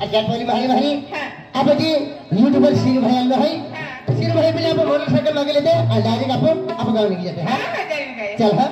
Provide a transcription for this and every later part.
আচ্ছা বলি ভাই ভাই আপনি কি ইউটিউবার শির ভাই আনবে ভাই। হ্যাঁ। শির ভাই বলে আপনি মোটরসাইকেল লগে লেতে আর ডাইরেক্ট আপনি আপনার গাঁও নিয়ে যেতে হ্যাঁ? হ্যাঁ, হ্যাঁ চল হ্যাঁ।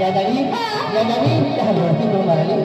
يا دليل يا دليل يا دليل يا دليل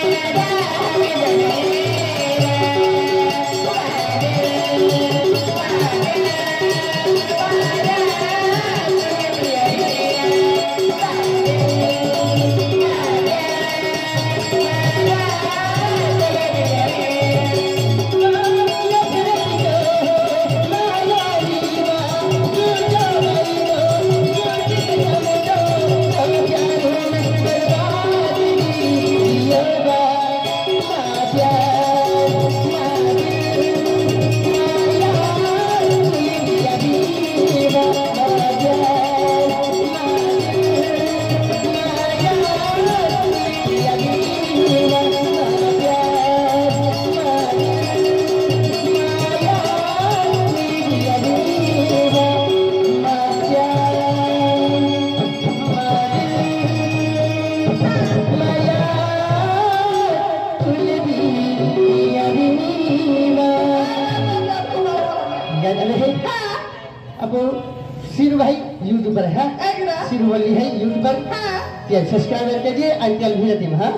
Yeah. शुरू होली है यूट्यूब पर। सब्सक्राइब कर दिए अंजल भी दिन हाँ।